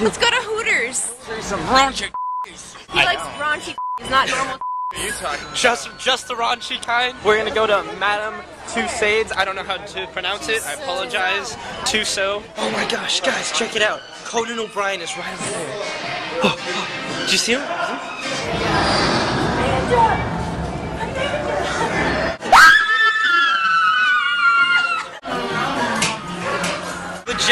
Let's go to Hooters. Some raunchy. He likes raunchy. He's not normal. you talking? Just, just the raunchy kind. We're gonna go to Madame Tussauds. I don't know how to pronounce it. I apologize. Tussauds. Oh my gosh, guys, check it out. Conan O'Brien is right over there. Oh, oh. Did you see him?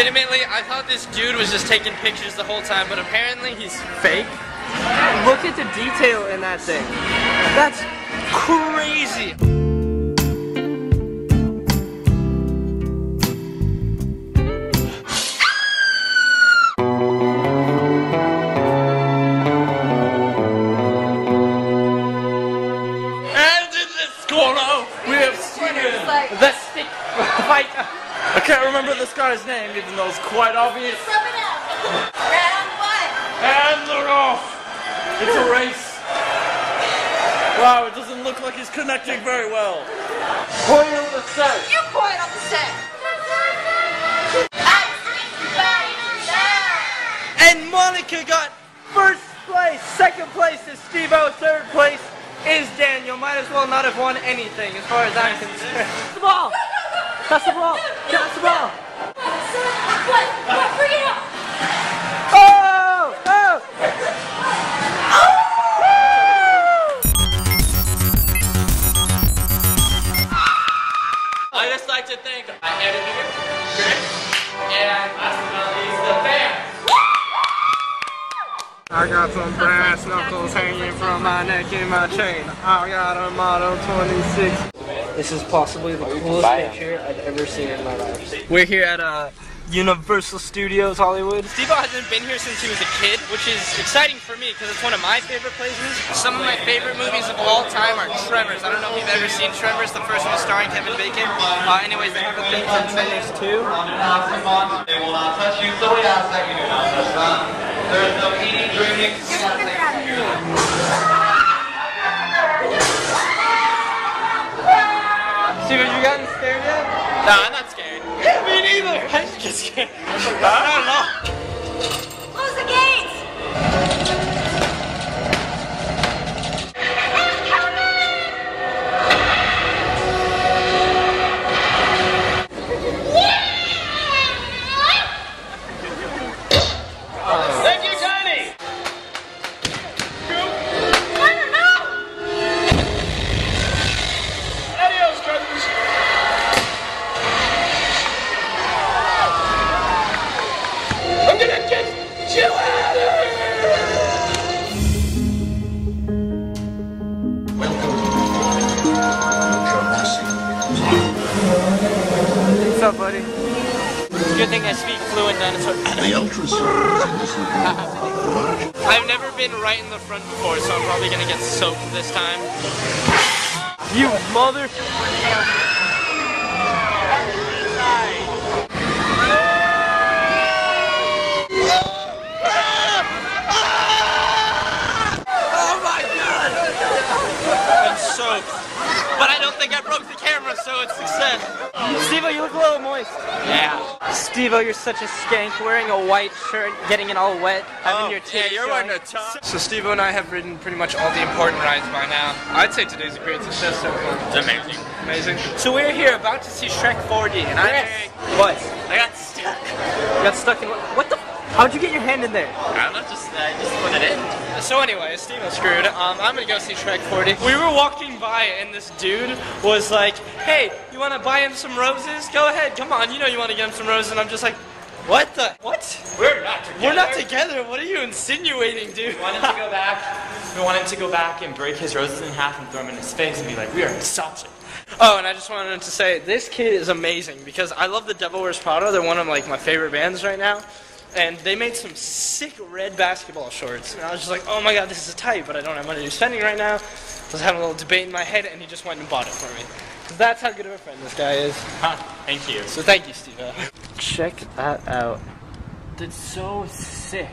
Legitimately, I thought this dude was just taking pictures the whole time, but apparently he's fake. Look at the detail in that thing. That's crazy. And in this corner, we have the stick fighter. I can't remember this guy's name, even though it's quite obvious. Round one. And they're off. It's a race. Wow, it doesn't look like he's connecting very well. Point on the set. You point on the set. And Monica got first place. Second place is Steve-O. Third place is Daniel. Might as well not have won anything as far as I'm concerned. The ball. Pass the ball. Pass the ball. What? What? Bring it up. Oh! Oh! I just like to thank my editor, Chris, and last but not least, the fans. I got some brass knuckles hanging from my neck and my chain. I got a Model 26. This is possibly the coolest picture I've ever seen in my life. We're here at uh, Universal Studios Hollywood. Steve hasn't been here since he was a kid, which is exciting for me because it's one of my favorite places. Some of my favorite movies of all time are Tremors. I don't know if you've ever seen Tremors. The first one starring Kevin Bacon. Uh, anyways, they have a thing from Tremors 2. They will not touch you, so we ask that you do not touch them. There's no eating, drinking. No, I'm not scared. Me neither. I just get scared. I don't know. Up, buddy? Good thing I speak fluent dinosaur. The ultrasound I've never been right in the front before, so I'm probably gonna get soaked this time. You mother. Oh my god! I'm soaked. But I don't think I broke the camera, so it's success. Steve, you look a little moist. Yeah. Steve, you're such a skank wearing a white shirt, getting it all wet, having oh, your titties showing. top. So Steve and I have ridden pretty much all the important rides by now. I'd say today's a great success so far. It's amazing. Amazing. So we're here about to see Shrek 4D, and I'm Yes. wearing what? I got stuck. You got stuck in what? What the? How'd you get your hand in there? I don't know, just, I just put it in. So anyway, Steve was screwed. Um, I'm gonna go see Shrek 4D. We were walking by, and this dude was like, "Hey, you want to buy him some roses? Go ahead, come on. You know you want to get him some roses." And I'm just like, "What the? What? We're not together. We're not together. What are you insinuating, dude?" We wanted to go back. We wanted to go back and break his roses in half and throw them in his face and be like, we are insulted. Oh, and I just wanted to say this kid is amazing because I love the Devil Wears Prada. They're one of like my favorite bands right now. And they made some sick red basketball shorts. And I was just like, oh my god, this is a tight, but I don't have money to spending right now. I was having a little debate in my head, and he just went and bought it for me. Because that's how good of a friend this guy is. Huh, thank you. So thank you, Steve. Check that out. That's so sick.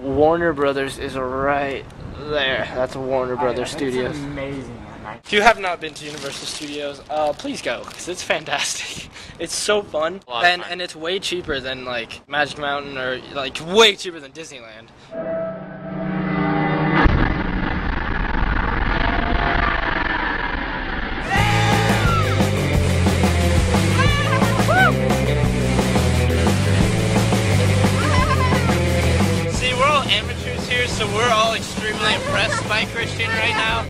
Warner Brothers is right there. That's a Warner Brothers Studios. amazing. If you have not been to Universal Studios, uh, please go because it's fantastic. It's so fun, A lot of and fun. and it's way cheaper than like Magic Mountain or like way cheaper than Disneyland. Extremely impressed by Christian right now.